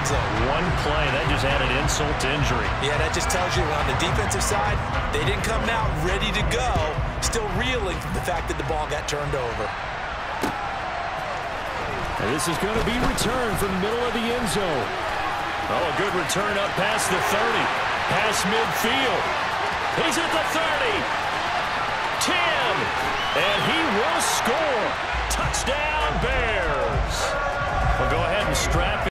end zone. One play, that just added insult to injury. Yeah, that just tells you on the defensive side, they didn't come out ready to go, still reeling from the fact that the ball got turned over. And this is going to be returned from the middle of the end zone. Oh, a good return up past the 30. Past midfield. He's at the 30. Tim, And he will score. Touchdown, Bears. Well, go ahead and strap